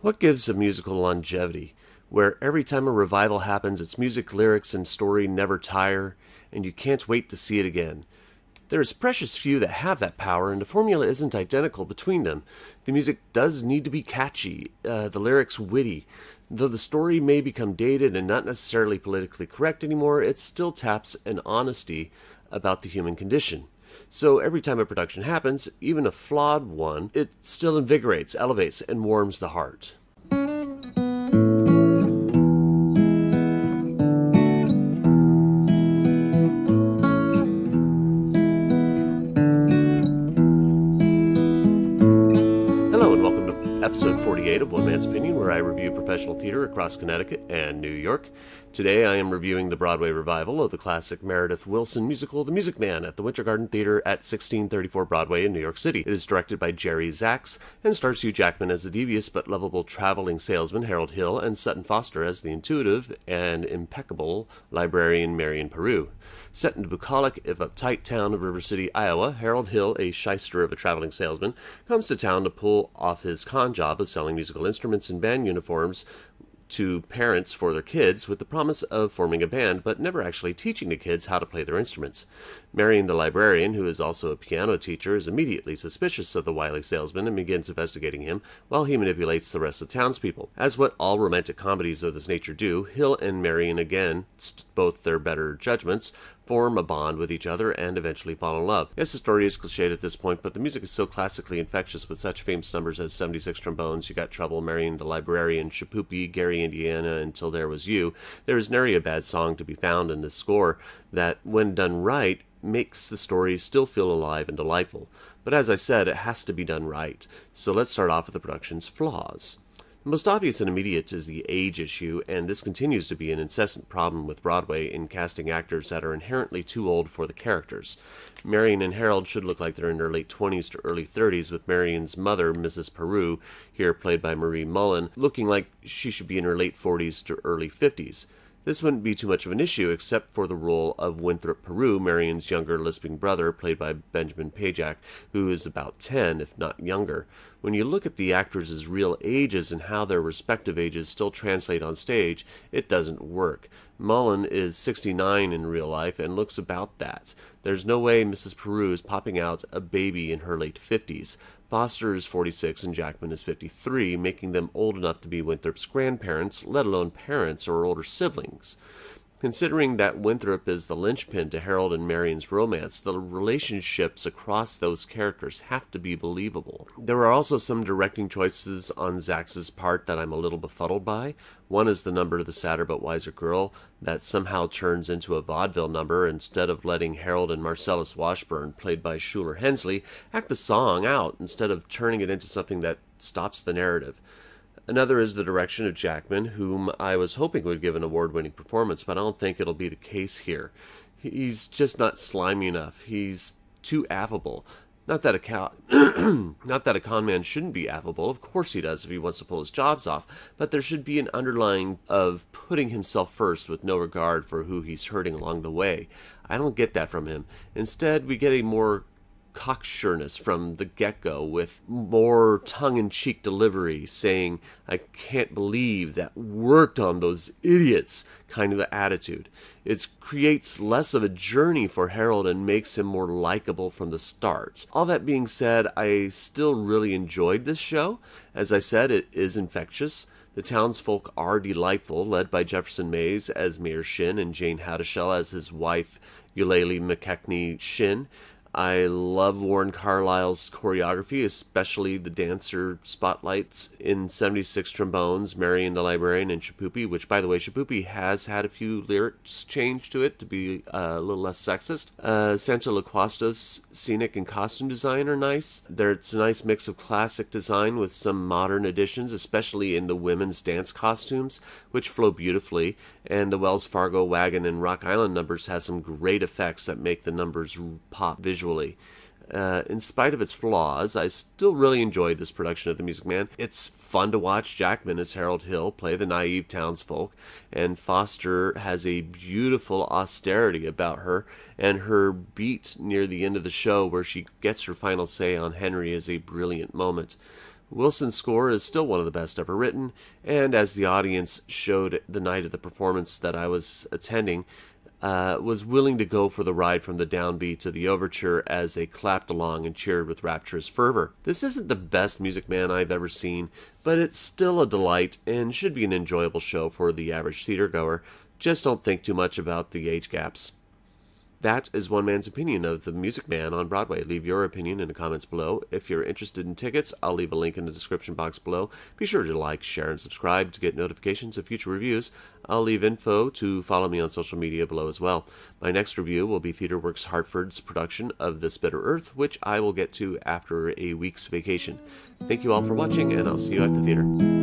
What gives a musical longevity? Where every time a revival happens, its music, lyrics, and story never tire, and you can't wait to see it again. There's precious few that have that power, and the formula isn't identical between them. The music does need to be catchy, uh, the lyrics witty. Though the story may become dated and not necessarily politically correct anymore, it still taps an honesty about the human condition. So every time a production happens, even a flawed one, it still invigorates, elevates, and warms the heart. Episode 48 of One Man's Opinion, where I review professional theater across Connecticut and New York. Today I am reviewing the Broadway revival of the classic Meredith Willson musical The Music Man at the Winter Garden Theater at 1634 Broadway in New York City. It is directed by Jerry Zaks and stars Hugh Jackman as the devious but lovable traveling salesman Harold Hill and Sutton Foster as the intuitive and impeccable librarian Marian Paroo. Set in the bucolic, if uptight town of River City, Iowa, Harold Hill, a shyster of a traveling salesman, comes to town to pull off his con job of selling musical instruments and band uniforms to parents for their kids with the promise of forming a band, but never actually teaching the kids how to play their instruments. Marian, the librarian, who is also a piano teacher, is immediately suspicious of the wily salesman and begins investigating him while he manipulates the rest of the townspeople. As what all romantic comedies of this nature do, Hill and Marian, against both their better judgments, form a bond with each other and eventually fall in love. Yes, the story is cliched at this point, but the music is so classically infectious with such famous numbers as 76 Trombones, You Got Trouble, Marian the Librarian, Shipoopi, Gary Indiana, Until There Was You. There is nary a bad song to be found in this score that, when done right, makes the story still feel alive and delightful. But as I said, it has to be done right. So let's start off with the production's flaws. Most obvious and immediate is the age issue, and this continues to be an incessant problem with Broadway in casting actors that are inherently too old for the characters. Marian and Harold should look like they're in their late 20s to early 30s, with Marian's mother, Mrs. Paroo, here played by Marie Mullen, looking like she should be in her late 40s to early 50s. This wouldn't be too much of an issue except for the role of Winthrop Paroo, Marian's younger lisping brother, played by Benjamin Pajak, who is about 10, if not younger. When you look at the actors' real ages and how their respective ages still translate on stage, it doesn't work. Mullen is 69 in real life and looks about that. There's no way Mrs. Paroo is popping out a baby in her late 50s. Foster is 46 and Jackman is 53, making them old enough to be Winthrop's grandparents, let alone parents or older siblings. Considering that Winthrop is the linchpin to Harold and Marian's romance, the relationships across those characters have to be believable. There are also some directing choices on Zaks's part that I'm a little befuddled by. One is the number of the sadder but wiser girl that somehow turns into a vaudeville number instead of letting Harold and Marcellus Washburn, played by Shuler Hensley, act the song out instead of turning it into something that stops the narrative. Another is the direction of Jackman, whom I was hoping would give an award winning performance, but I don't think it'll be the case here. He's just not slimy enough. He's too affable. Not that a con, not that a con man shouldn't be affable. Of course he does if he wants to pull his jobs off. But there should be an underlying of putting himself first with no regard for who he's hurting along the way. I don't get that from him. Instead, we get a more cocksureness from the get go with more tongue in cheek delivery, saying, I can't believe that worked on those idiots kind of attitude. It creates less of a journey for Harold and makes him more likable from the start. All that being said, I still really enjoyed this show. As I said, it is infectious. The townsfolk are delightful, led by Jefferson Mays as Mayor Shinn and Jane Houdyshell as his wife, Eulalie McKechnie Shinn. I love Warren Carlyle's choreography, especially the dancer spotlights in 76 Trombones, Marian the Librarian, and Shipoopi, which, by the way, Shipoopi has had a few lyrics changed to it to be uh, a little less sexist. Uh, Santo Loquasto's scenic and costume design are nice. There's a nice mix of classic design with some modern additions, especially in the women's dance costumes, which flow beautifully. And the Wells Fargo Wagon and Rock Island numbers have some great effects that make the numbers pop visually visually. Uh, in spite of its flaws, I still really enjoyed this production of The Music Man. It's fun to watch Jackman as Harold Hill play the naive townsfolk, and Foster has a beautiful austerity about her, and her beat near the end of the show, where she gets her final say on Henry, is a brilliant moment. Willson's score is still one of the best ever written, and as the audience showed the night of the performance that I was attending, uh, was willing to go for the ride from the downbeat to the overture as they clapped along and cheered with rapturous fervor. This isn't the best Music Man I've ever seen, but it's still a delight and should be an enjoyable show for the average theater goer. Just don't think too much about the age gaps. That is one man's opinion of The Music Man on Broadway. Leave your opinion in the comments below. If you're interested in tickets, I'll leave a link in the description box below. Be sure to like, share, and subscribe to get notifications of future reviews. I'll leave info to follow me on social media below as well. My next review will be TheaterWorks Hartford's production of This Bitter Earth, which I will get to after a week's vacation. Thank you all for watching, and I'll see you at the theater.